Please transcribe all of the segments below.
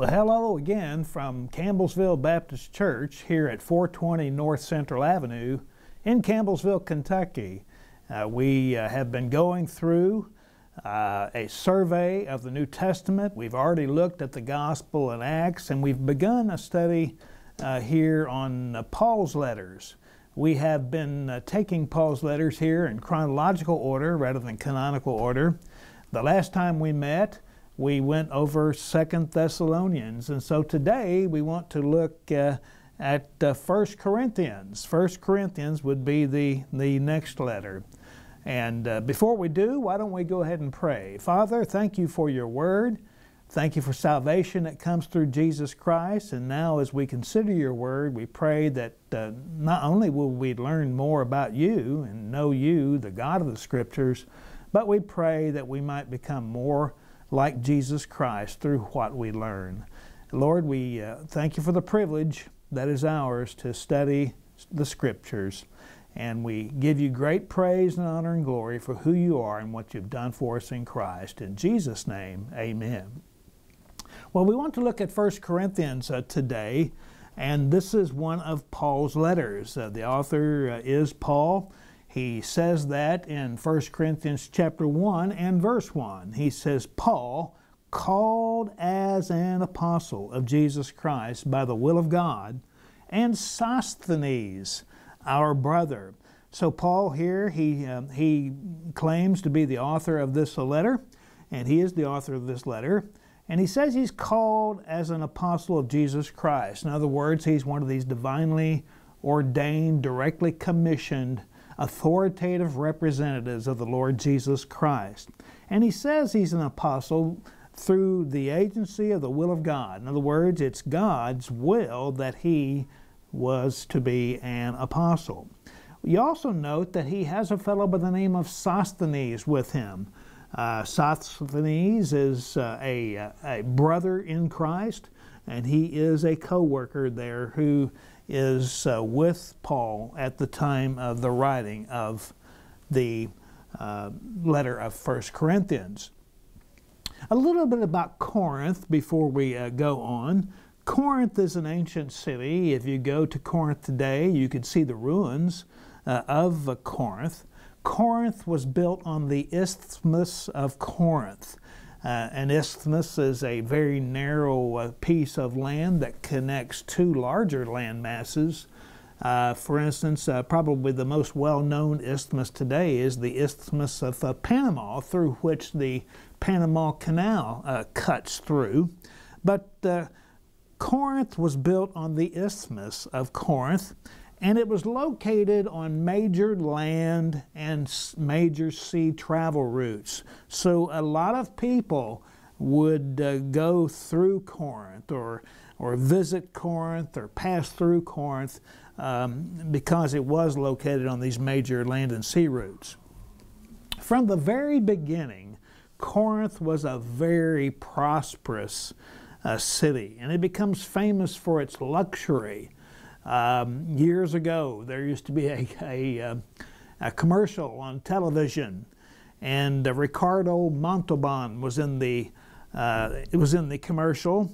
Well, hello again from Campbellsville Baptist Church here at 420 North Central Avenue in Campbellsville, Kentucky. Uh, we uh, have been going through uh, a survey of the New Testament. We've already looked at the Gospel and Acts, and we've begun a study uh, here on uh, Paul's letters. We have been uh, taking Paul's letters here in chronological order rather than canonical order. The last time we met, we went over Second Thessalonians. And so today we want to look uh, at uh, 1 Corinthians. First Corinthians would be the, the next letter. And uh, before we do, why don't we go ahead and pray? Father, thank you for your word. Thank you for salvation that comes through Jesus Christ. And now, as we consider your word, we pray that uh, not only will we learn more about you and know you, the God of the Scriptures, but we pray that we might become more like Jesus Christ through what we learn. Lord, we uh, thank you for the privilege that is ours to study the Scriptures. And we give you great praise and honor and glory for who you are and what you've done for us in Christ. In Jesus' name, amen. Well, we want to look at 1 Corinthians uh, today, and this is one of Paul's letters. Uh, the author uh, is Paul. He says that in 1 Corinthians chapter 1 and verse 1. He says, Paul, called as an apostle of Jesus Christ by the will of God, and Sosthenes, our brother. So Paul here, he, um, he claims to be the author of this letter, and he is the author of this letter. And he says he's called as an apostle of Jesus Christ. In other words, he's one of these divinely ordained, directly commissioned authoritative representatives of the Lord Jesus Christ. And he says he's an apostle through the agency of the will of God. In other words, it's God's will that he was to be an apostle. You also note that he has a fellow by the name of Sosthenes with him. Uh, Sosthenes is uh, a, a brother in Christ, and he is a co worker there who is uh, with Paul at the time of the writing of the uh, letter of First Corinthians. A little bit about Corinth before we uh, go on. Corinth is an ancient city. If you go to Corinth today, you can see the ruins uh, of Corinth. Corinth was built on the Isthmus of Corinth. Uh, an isthmus is a very narrow uh, piece of land that connects two larger land masses. Uh, for instance, uh, probably the most well known isthmus today is the Isthmus of uh, Panama, through which the Panama Canal uh, cuts through. But Corinth was built on the Isthmus of Corinth, and it was located on major land and major sea travel routes. So a lot of people would uh, go through Corinth or, or visit Corinth or pass through Corinth um, because it was located on these major land and sea routes. From the very beginning, Corinth was a very prosperous uh, city, and it becomes famous for its luxury. Um, years ago, there used to be a, a, uh, a commercial on television, and uh, Ricardo Montalban was in the uh, it was in the commercial,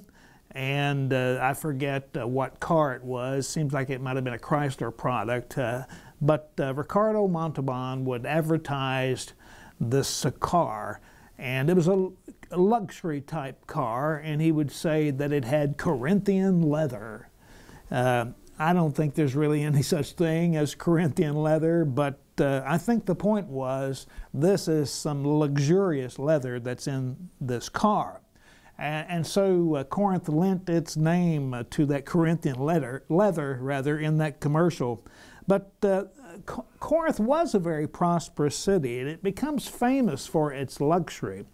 and uh, I forget uh, what car it was. Seems like it might have been a Chrysler product, uh, but Ricardo Montalban would advertise this car, and it was a, a luxury type car, and he would say that it had Corinthian leather. Uh, I don't think there's really any such thing as Corinthian leather, but uh, I think the point was this is some luxurious leather that's in this car. And, and so uh, Corinth lent its name uh, to that Corinthian leather, leather rather, in that commercial. But uh, Corinth was a very prosperous city, and it becomes famous for its luxury.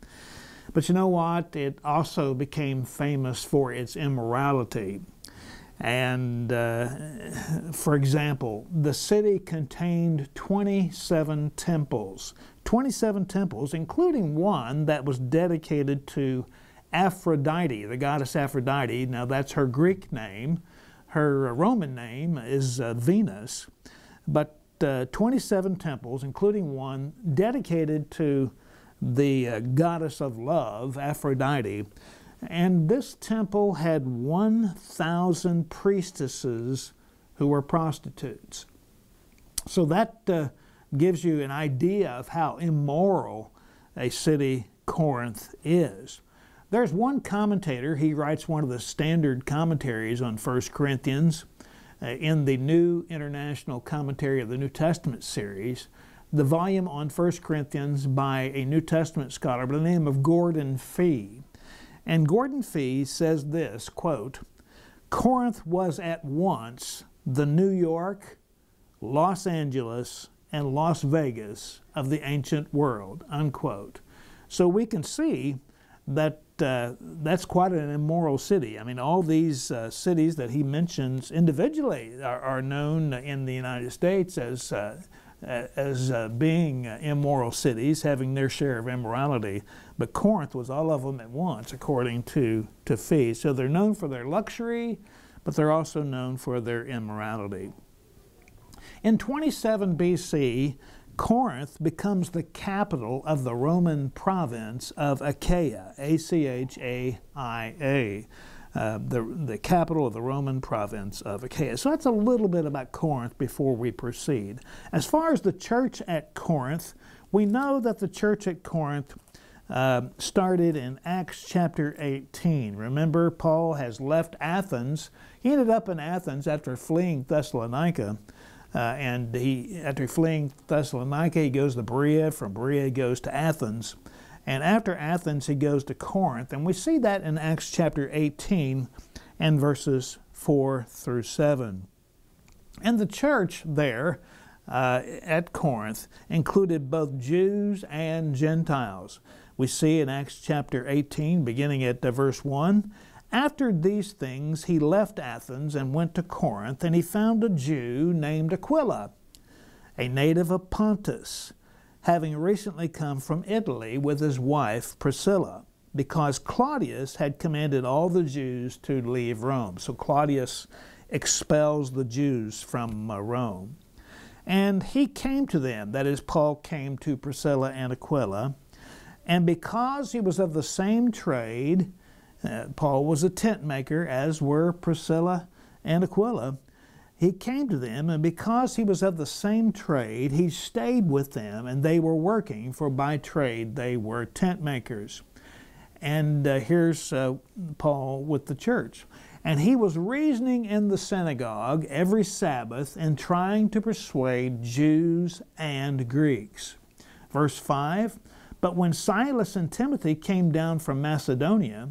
But you know what? It also became famous for its immorality. And uh, for example, the city contained 27 temples, 27 temples, including one that was dedicated to Aphrodite, the goddess Aphrodite. Now, that's her Greek name. Her Roman name is uh, Venus. But uh, 27 temples, including one dedicated to the uh, goddess of love, Aphrodite. And this temple had 1,000 priestesses who were prostitutes. So that uh, gives you an idea of how immoral a city Corinth is. There's one commentator, he writes one of the standard commentaries on 1 Corinthians uh, in the New International Commentary of the New Testament series, the volume on 1 Corinthians by a New Testament scholar by the name of Gordon Fee. And Gordon Fee says this quote, Corinth was at once the New York, Los Angeles, and Las Vegas of the ancient world, unquote. So we can see that uh, that's quite an immoral city. I mean, all these uh, cities that he mentions individually are, are, known in the United States as uh, as uh, being immoral cities, having their share of immorality. But Corinth was all of them at once, according to to Fee. So they're known for their luxury, but they're also known for their immorality. In 27 BC, Corinth becomes the capital of the Roman province of Achaia, A C H A I A, uh, the, the capital of the Roman province of Achaia. So that's a little bit about Corinth before we proceed. As far as the church at Corinth, we know that the church at Corinth uh, started in Acts chapter 18. Remember, Paul has left Athens. He ended up in Athens after fleeing Thessalonica. Uh, and he, after fleeing Thessalonica, he goes to Berea. From Berea, he goes to Athens. And after Athens, he goes to Corinth. And we see that in Acts chapter 18 and verses 4 through 7. And the church there uh, at Corinth included both Jews and Gentiles. We see in Acts chapter 18, beginning at verse 1, after these things, he left Athens and went to Corinth, and he found a Jew named Aquila, a native of Pontus, having recently come from Italy with his wife Priscilla, because Claudius had commanded all the Jews to leave Rome. So Claudius expels the Jews from uh, Rome. And he came to them, that is, Paul came to Priscilla and Aquila, and because he was of the same trade, uh, Paul was a tent maker, as were Priscilla and Aquila. He came to them, and because he was of the same trade, he stayed with them, and they were working, for by trade they were tent makers. And uh, here's uh, Paul with the church. And he was reasoning in the synagogue every Sabbath and trying to persuade Jews and Greeks. Verse 5 But when Silas and Timothy came down from Macedonia,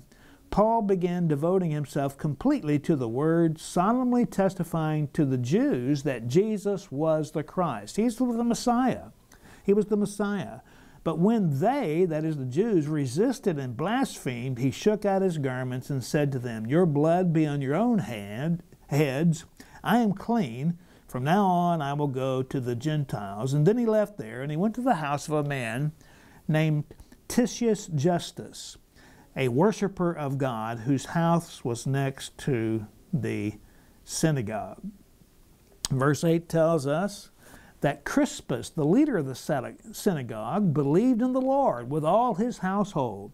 Paul began devoting himself completely to the Word, solemnly testifying to the Jews that Jesus was the Christ. He's the Messiah. He was the Messiah. But when they, that is the Jews, resisted and blasphemed, he shook out his garments and said to them, Your blood be on your own hand, heads. I am clean. From now on I will go to the Gentiles. And then he left there and he went to the house of a man named Titius Justus a worshiper of God whose house was next to the synagogue. Verse 8 tells us that Crispus, the leader of the synagogue, believed in the Lord with all his household,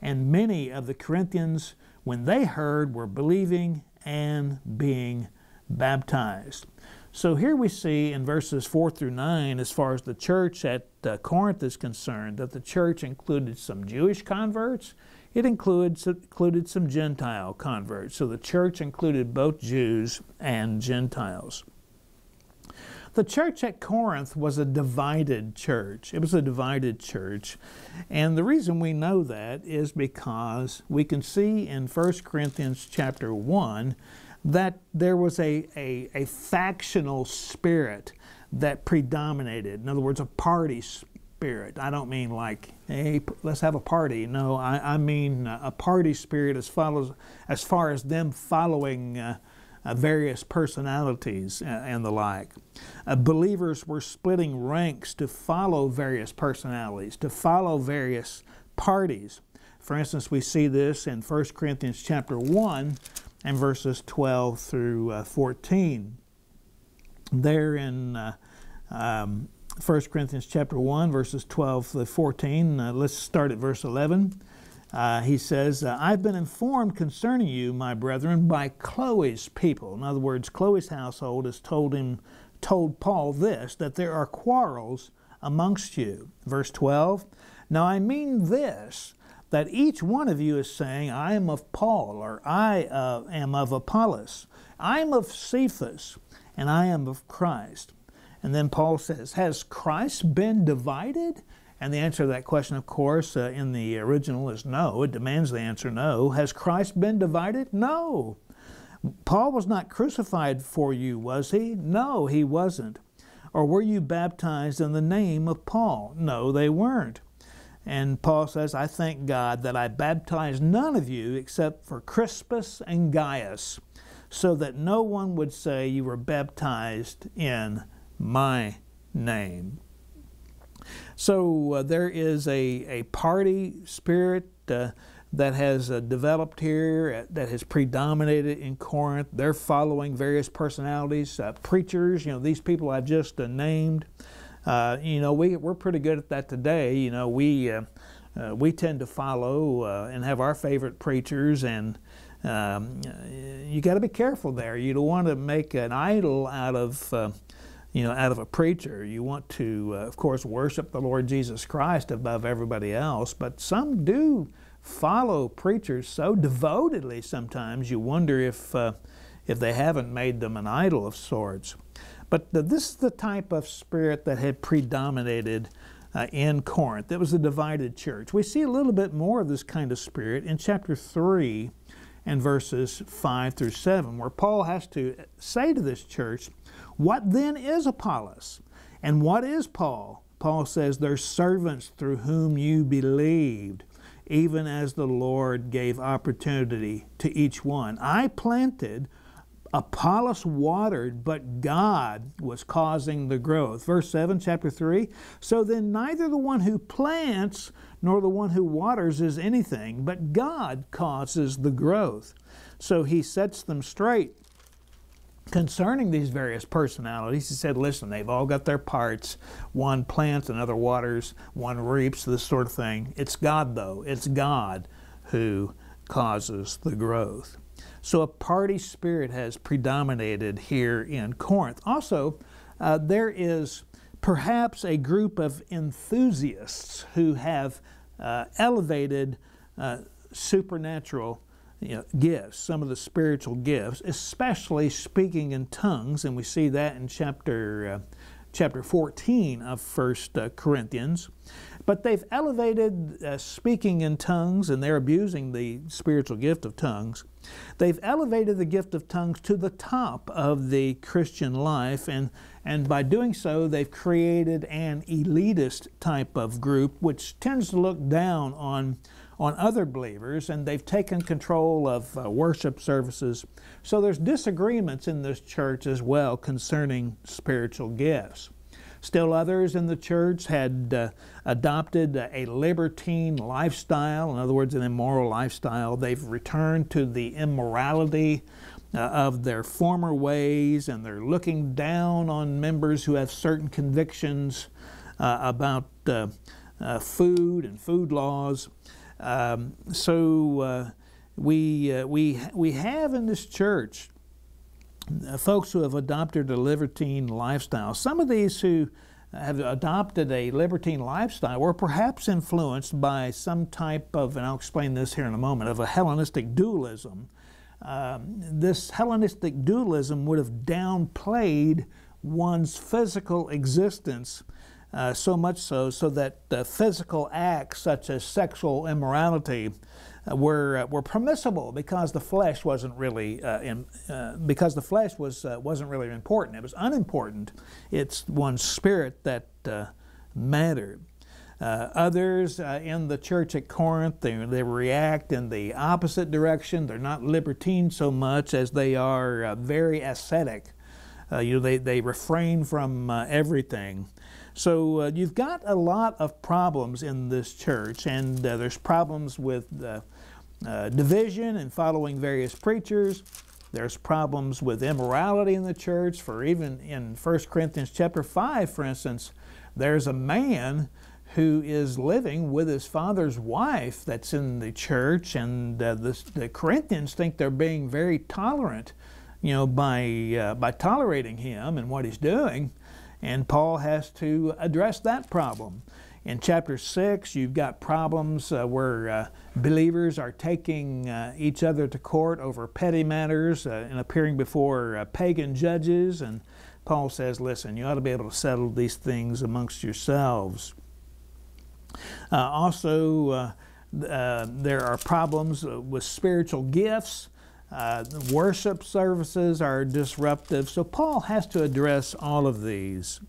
and many of the Corinthians, when they heard, were believing and being baptized. So here we see in verses 4 through 9, as far as the church at uh, Corinth is concerned, that the church included some Jewish converts it included, included some Gentile converts. So the church included both Jews and Gentiles. The church at Corinth was a divided church. It was a divided church. And the reason we know that is because we can see in 1 Corinthians chapter 1 that there was a, a, a factional spirit that predominated. In other words, a party spirit. I don't mean like, hey, let's have a party. No, I, I mean a party spirit as, follows, as far as them following uh, uh, various personalities and the like. Uh, believers were splitting ranks to follow various personalities, to follow various parties. For instance, we see this in 1 Corinthians chapter 1 and verses 12 through uh, 14. There in uh, um, 1 Corinthians chapter 1, verses 12 to 14. Uh, let's start at verse 11. uh, he says, uh, I've been informed concerning you, my brethren, by Chloe's people. In other words, Chloe's household has told him, told Paul this, that there are quarrels amongst you. Verse 12, Now I mean this, that each one of you is saying, I am of Paul, or I uh, am of Apollos, I am of Cephas, and I am of Christ. And then Paul says, Has Christ been divided? And the answer to that question, of course, uh, in the original is no. It demands the answer no. Has Christ been divided? No. Paul was not crucified for you, was he? No, he wasn't. Or were you baptized in the name of Paul? No, they weren't. And Paul says, I thank God that I baptized none of you except for Crispus and Gaius, so that no one would say you were baptized in my name. So uh, there is a, a party spirit uh, that has uh, developed here, uh, that has predominated in Corinth. They're following various personalities, uh, preachers, you know, these people I've just uh, named. you know, we, we're pretty good at that today. You know, we, we tend to follow and have our favorite preachers and um, you got to be careful there. You don't want to make an idol out of you know, out of a preacher. You want to, uh, of course, worship the Lord Jesus Christ above everybody else, but some do follow preachers so devotedly sometimes you wonder if, uh, if they haven't made them an idol of sorts. But this is the type of spirit that had predominated uh, in Corinth. It was a divided church. We see a little bit more of this kind of spirit in chapter 3 and verses 5 through 7, where Paul has to say to this church, what then is Apollos? And what is Paul? Paul says, They're servants through whom you believed, even as the Lord gave opportunity to each one. I planted, Apollos watered, but God was causing the growth. Verse 7, chapter 3 So then, neither the one who plants nor the one who waters is anything, but God causes the growth. So he sets them straight concerning these various personalities, he said, listen, they've all got their parts. One plants, another waters, one reaps, this sort of thing. It's God, though. It's God who causes the growth. So a party spirit has predominated here in Corinth. Also, uh, there is perhaps a group of enthusiasts who have uh, elevated uh, supernatural you know, gifts, some of the spiritual gifts, especially speaking in tongues, and we see that in chapter uh, chapter 14 of First uh, Corinthians. But they've elevated uh, speaking in tongues, and they're abusing the spiritual gift of tongues. They've elevated the gift of tongues to the top of the Christian life, and, and by doing so, they've created an elitist type of group which tends to look down on on other believers, and they've taken control of uh, worship services. So there's disagreements in this church as well concerning spiritual gifts. Still, others in the church had uh, adopted a libertine lifestyle, in other words, an immoral lifestyle. They've returned to the immorality uh, of their former ways, and they're looking down on members who have certain convictions uh, about uh, uh, food and food laws. Um, so uh, we, uh, we, we have in this church folks who have adopted a libertine lifestyle. Some of these who have adopted a libertine lifestyle were perhaps influenced by some type of, and I'll explain this here in a moment, of a Hellenistic dualism. Um, this Hellenistic dualism would have downplayed one's physical existence uh, so much so, so that physical acts such as sexual immorality uh, were, uh, were permissible because the flesh wasn't really uh, in, uh, because the flesh was, wasn't really important. It was unimportant. It's one's spirit that mattered. Others in the church at Corinth, they, they react in the opposite direction. They're not libertine so much as they are very ascetic. you know, they, they refrain from everything. So uh, you've got a lot of problems in this church, and uh, there's problems with uh, uh, division and following various preachers. There's problems with immorality in the church. For even in 1 Corinthians chapter 5, for instance, there's a man who is living with his father's wife that's in the church, and uh, the, the, Corinthians think they're being very tolerant, you know, by, uh, by tolerating him and what he's doing. And Paul has to address that problem. In chapter 6, you've got problems uh, where uh, believers are taking uh, each other to court over petty matters uh, and appearing before pagan judges. And Paul says, listen, you ought to be able to settle these things amongst yourselves. Uh, also, there are problems with spiritual gifts. worship services are disruptive. So Paul has to address all of these.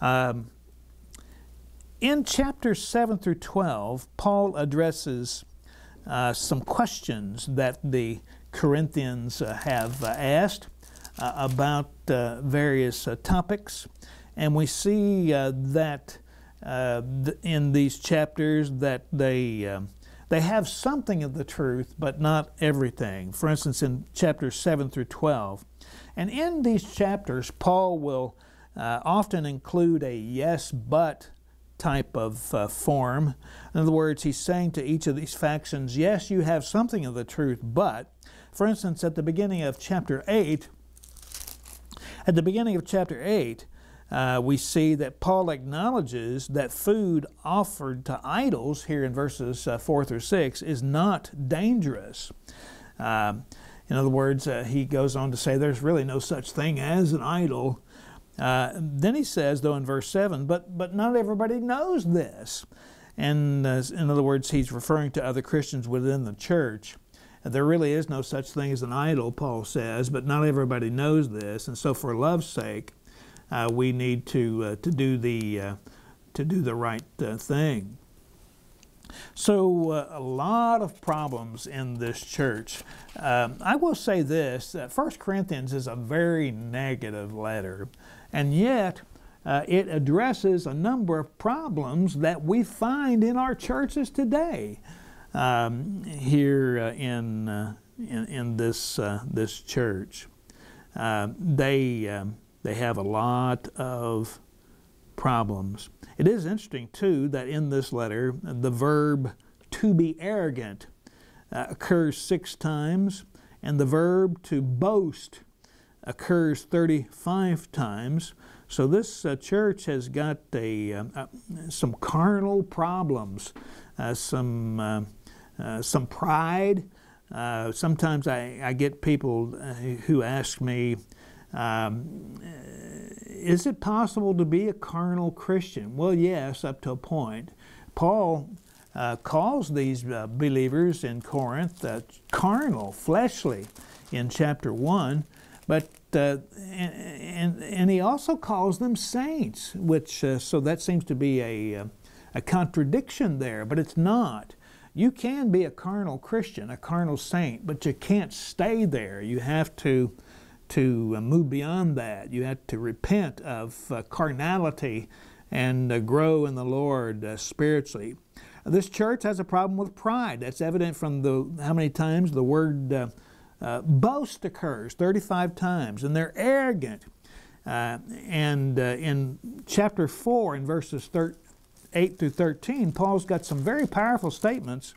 Um, in chapters 7 through 12, Paul addresses uh, some questions that the Corinthians uh, have uh, asked uh, about uh, various uh, topics. And we see that th- in these chapters that they, um, they have something of the truth, but not everything. For instance, in chapters 7 through 12. And in these chapters, Paul will often include a yes, but type of uh, form. In other words, he's saying to each of these factions, yes, you have something of the truth, but, for instance, at the beginning of chapter 8, at the beginning of chapter 8, uh, we see that Paul acknowledges that food offered to idols, here in verses uh, 4 through 6, is not dangerous. Um, in other words, uh, he goes on to say there's really no such thing as an idol. Uh, then he says, though, in verse 7, but, but not everybody knows this. And uh, in other words, he's referring to other Christians within the church. There really is no such thing as an idol, Paul says, but not everybody knows this. And so, for love's sake, uh, we need to, uh, to, do the, uh, to do the right uh, thing. So, uh, a lot of problems in this church. Um, I will say this that 1 Corinthians is a very negative letter, and yet uh, it addresses a number of problems that we find in our churches today um, here uh, in, uh, in, in, this, uh, this church. Uh, they, um, they have a lot of problems. It is interesting, too, that in this letter, the verb to be arrogant uh, occurs six times, and the verb to boast occurs 35 times. So this uh, church has got a, uh, uh some carnal problems, uh, some, some pride. sometimes I, I, get people who ask me, um, is it possible to be a carnal Christian? Well, yes, up to a point. Paul uh, calls these uh, believers in Corinth uh, carnal, fleshly in chapter 1, but uh, and, and he also calls them saints, which uh, so that seems to be a, uh, a contradiction there, but it's not. You can be a carnal Christian, a carnal saint, but you can't stay there. You have to to uh, move beyond that. You have to repent of uh, carnality and uh, grow in the Lord uh, spiritually. This church has a problem with pride. That's evident from the how many times the word uh, uh, boast occurs 35 times, and they're arrogant. and in chapter 4, in verses 8 through 13, Paul's got some very powerful statements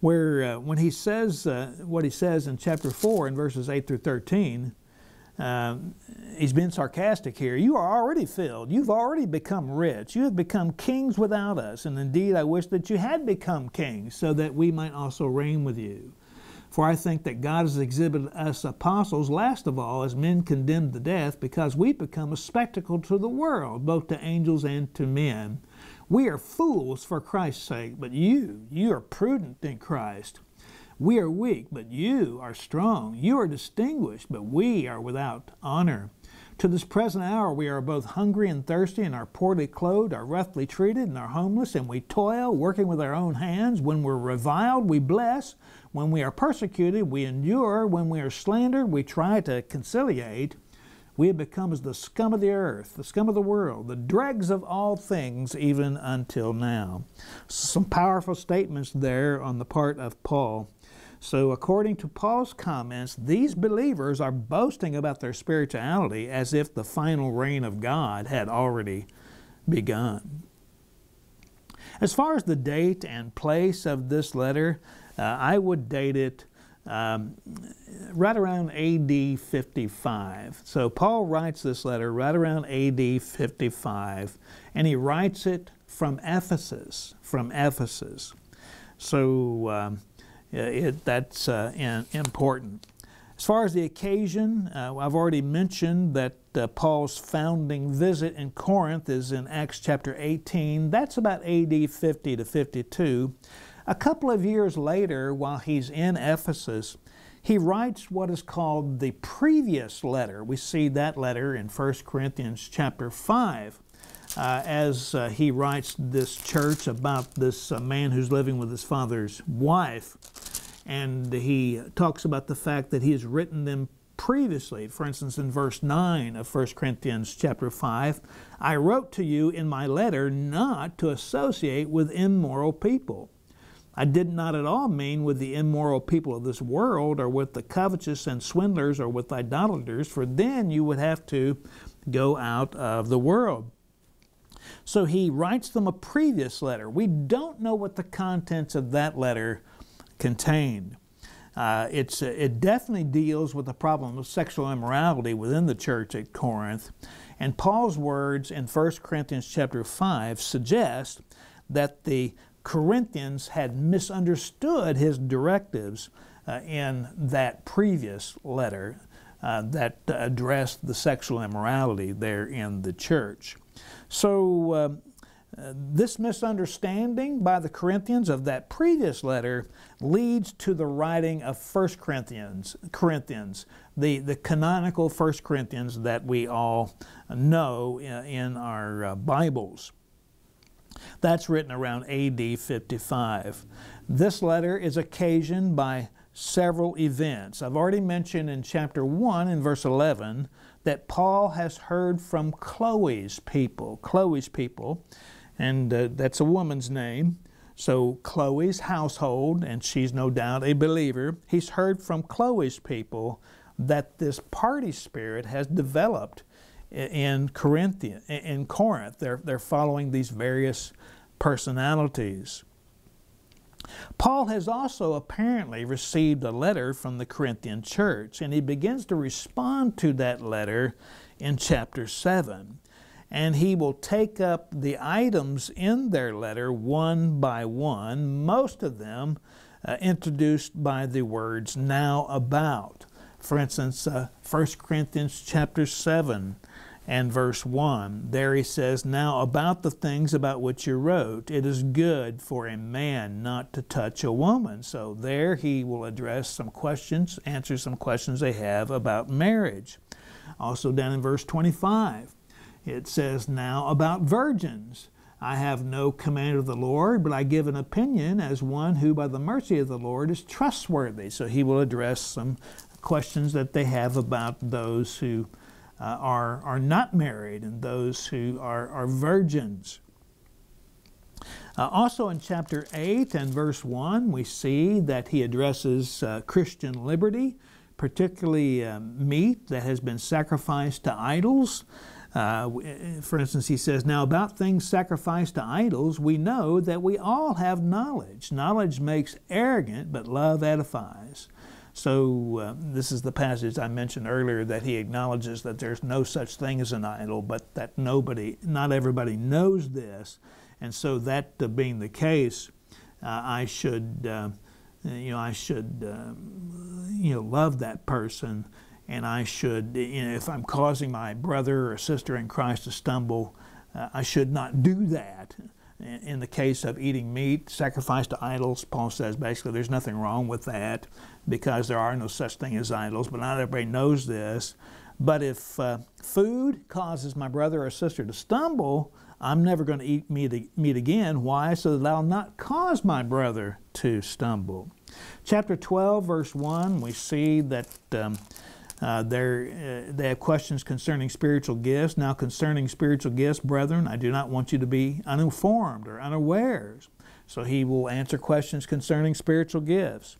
where uh, when he says uh, what he says in chapter 4 in verses 8 through 13, uh, he's been sarcastic here. You are already filled. You've already become rich. You have become kings without us. And indeed, I wish that you had become kings so that we might also reign with you. For I think that God has exhibited us apostles, last of all, as men condemned to death, because we become a spectacle to the world, both to angels and to men. We are fools for Christ's sake, but you, you are prudent in Christ. We are weak, but you are strong. You are distinguished, but we are without honor. To this present hour, we are both hungry and thirsty, and are poorly clothed, are roughly treated, and are homeless, and we toil, working with our own hands. When we're reviled, we bless. When we are persecuted, we endure. When we are slandered, we try to conciliate. We have become as the scum of the earth, the scum of the world, the dregs of all things, even until now. Some powerful statements there on the part of Paul. So, according to Paul's comments, these believers are boasting about their spirituality as if the final reign of God had already begun. As far as the date and place of this letter, uh, I would date it um, right around AD 55. So Paul writes this letter right around AD 55, and he writes it from Ephesus. From Ephesus. So um, it, that's uh, in, important. As far as the occasion, uh, I've already mentioned that uh, Paul's founding visit in Corinth is in Acts chapter 18. That's about AD 50 to 52. A couple of years later, while he's in Ephesus, he writes what is called the previous letter. We see that letter in 1 Corinthians chapter 5. Uh, as uh, he writes this church about this uh, man who's living with his father's wife. And he talks about the fact that he has written them previously. For instance, in verse 9 of 1 Corinthians chapter 5, I wrote to you in my letter not to associate with immoral people. I did not at all mean with the immoral people of this world or with the covetous and swindlers or with idolaters, for then you would have to go out of the world. So he writes them a previous letter. We don't know what the contents of that letter contained. Uh, it's, it definitely deals with the problem of sexual immorality within the church at Corinth. And Paul's words in 1 Corinthians chapter 5 suggest that the Corinthians had misunderstood his directives uh, in that previous letter uh, that addressed the sexual immorality there in the church. So, uh, this misunderstanding by the Corinthians of that previous letter leads to the writing of 1 Corinthians, Corinthians the, the canonical 1 Corinthians that we all know in, in our uh, Bibles. That's written around AD 55. This letter is occasioned by several events. I've already mentioned in chapter 1 in verse 11 that Paul has heard from Chloe's people. Chloe's people, and uh, that's a woman's name. So, Chloe's household, and she's no doubt a believer, he's heard from Chloe's people that this party spirit has developed in Corinthian, in Corinth. They're, they're following these various personalities. Paul has also apparently received a letter from the Corinthian church, and he begins to respond to that letter in chapter 7. And he will take up the items in their letter one by one, most of them uh, introduced by the words now about. For instance, uh, 1 Corinthians chapter 7 and verse 1. There he says, Now about the things about which you wrote, it is good for a man not to touch a woman. So there he will address some questions, answer some questions they have about marriage. Also down in verse 25, it says, Now about virgins. I have no command of the Lord, but I give an opinion as one who, by the mercy of the Lord, is trustworthy. So he will address some questions that they have about those who uh, are, are not married and those who are, are virgins. Uh, also in chapter 8 and verse 1, we see that he addresses uh, Christian liberty, particularly uh, meat that has been sacrificed to idols. Uh, for instance, he says, Now about things sacrificed to idols, we know that we all have knowledge. Knowledge makes arrogant, but love edifies. So, uh, this is the passage I mentioned earlier that he acknowledges that there's no such thing as an idol, but that nobody, not everybody knows this. And so, that uh, being the case, uh, I should, uh, you know, I should, um, you know, love that person, and I should, you know, if I'm causing my brother or sister in Christ to stumble, uh, I should not do that. In the case of eating meat sacrificed to idols, Paul says basically there's nothing wrong with that because there are no such thing as idols, but not everybody knows this. But if uh, food causes my brother or sister to stumble, I'm never going to eat meat, meat again. Why? So that I'll not cause my brother to stumble. Chapter 12, verse 1, we see that um, uh, uh, they have questions concerning spiritual gifts. Now, concerning spiritual gifts, brethren, I do not want you to be uninformed or unawares. So he will answer questions concerning spiritual gifts.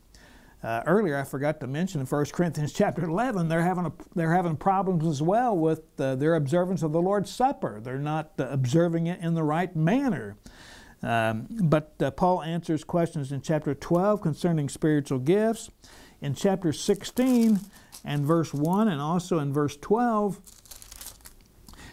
Uh, earlier, I forgot to mention in 1 Corinthians chapter 11, they're having, a, they're having problems as well with uh, their observance of the Lord's Supper. They're not uh, observing it in the right manner. Um, but uh, Paul answers questions in chapter 12 concerning spiritual gifts. In chapter 16 and verse 1, and also in verse 12,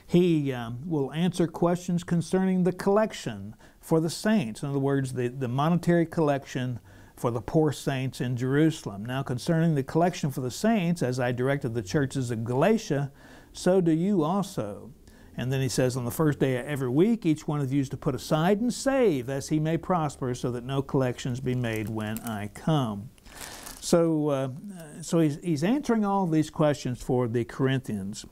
he um, will answer questions concerning the collection for the saints. In other words, the, the monetary collection for the poor saints in Jerusalem. Now, concerning the collection for the saints, as I directed the churches of Galatia, so do you also. And then he says, On the first day of every week, each one of you is to put aside and save as he may prosper, so that no collections be made when I come. So, uh, so he's, he's answering all these questions for the Corinthians.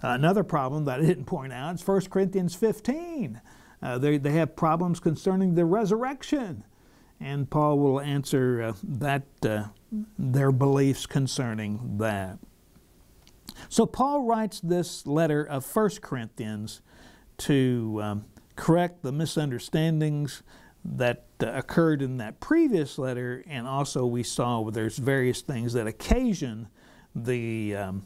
Another problem that I didn't point out is 1 Corinthians 15. Uh, they, they have problems concerning the resurrection. And Paul will answer uh, that, uh, their beliefs concerning that. So Paul writes this letter of 1 Corinthians to um, correct the misunderstandings that uh, occurred in that previous letter, and also we saw there's various things that occasion the um,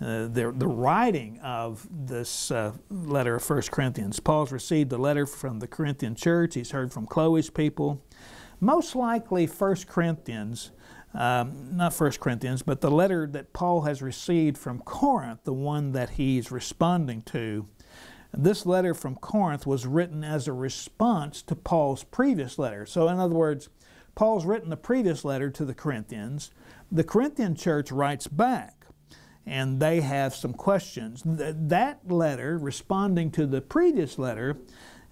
uh, the, the writing of this uh, letter of 1 Corinthians. Paul's received a letter from the Corinthian church. He's heard from Chloe's people. Most likely, 1 Corinthians um, not 1 Corinthians, but the letter that Paul has received from Corinth, the one that he's responding to. This letter from Corinth was written as a response to Paul's previous letter. So, in other words, Paul's written the previous letter to the Corinthians. The Corinthian church writes back, and they have some questions. That letter, responding to the previous letter,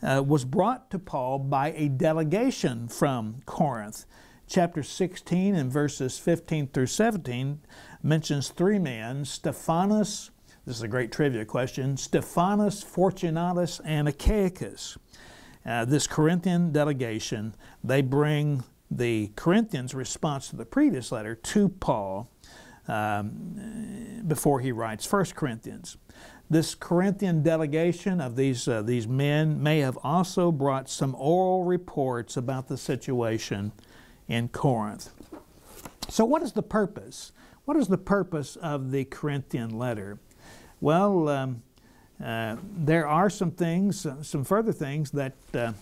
uh, was brought to Paul by a delegation from Corinth chapter 16 and verses 15 through 17 mentions three men Stephanas, this is a great trivia question, Stephanas, Fortunatus, and Achaicus. Uh, this Corinthian delegation, they bring the Corinthians' response to the previous letter to Paul um, before he writes 1 Corinthians. This Corinthian delegation of these, uh, these men may have also brought some oral reports about the situation in Corinth. So, what is the purpose? What is the purpose of the Corinthian letter? Well, um, uh, there are some things, uh, some further things that uh,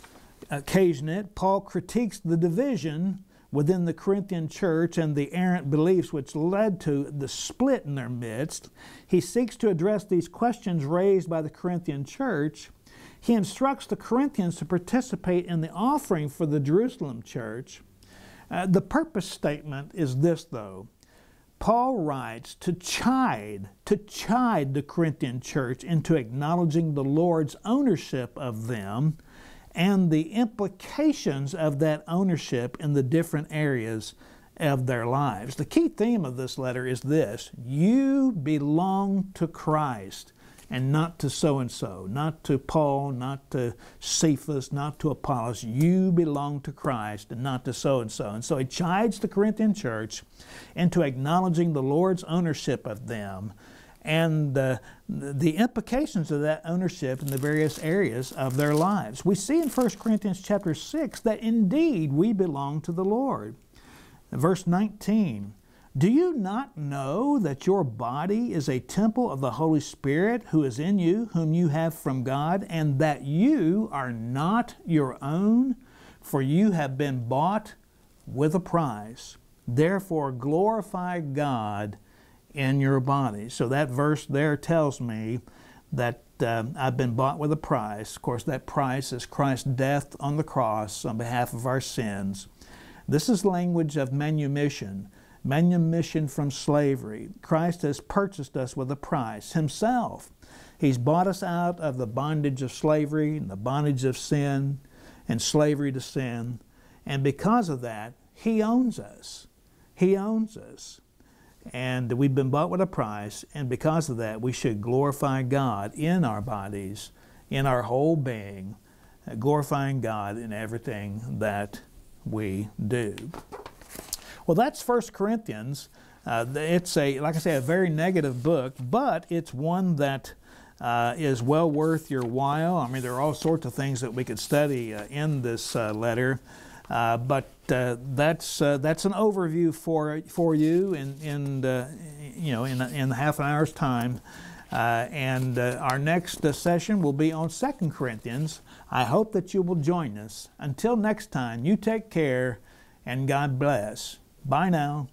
occasion it. Paul critiques the division within the Corinthian church and the errant beliefs which led to the split in their midst. He seeks to address these questions raised by the Corinthian church. He instructs the Corinthians to participate in the offering for the Jerusalem church. Uh, the purpose statement is this, though. Paul writes to chide, to chide the Corinthian church into acknowledging the Lord's ownership of them and the implications of that ownership in the different areas of their lives. The key theme of this letter is this you belong to Christ and not to so and so, not to Paul, not to Cephas, not to Apollos. You belong to Christ and not to so and so. And so he chides the Corinthian church into acknowledging the Lord's ownership of them and uh, the implications of that ownership in the various areas of their lives. We see in 1 Corinthians chapter 6 that indeed we belong to the Lord. Verse 19, do you not know that your body is a temple of the Holy Spirit who is in you, whom you have from God, and that you are not your own? For you have been bought with a price. Therefore, glorify God in your body. So that verse there tells me that uh, I've been bought with a price. Of course, that price is Christ's death on the cross on behalf of our sins. This is language of manumission manumission from slavery. Christ has purchased us with a price Himself. He's bought us out of the bondage of slavery and the bondage of sin and slavery to sin. And because of that, He owns us. He owns us. And we've been bought with a price, and because of that, we should glorify God in our bodies, in our whole being, glorifying God in everything that we do. Well, that's First Corinthians. Uh, it's a, like I say, a very negative book, but it's one that uh, is well worth your while. I mean, there are all sorts of things that we could study uh, in this uh, letter, uh, but uh, that's that's an overview for for you in in you know in in half an hour's time. Uh, and uh, our next uh, session will be on 2 Corinthians. I hope that you will join us. Until next time, you take care and God bless. Bye now.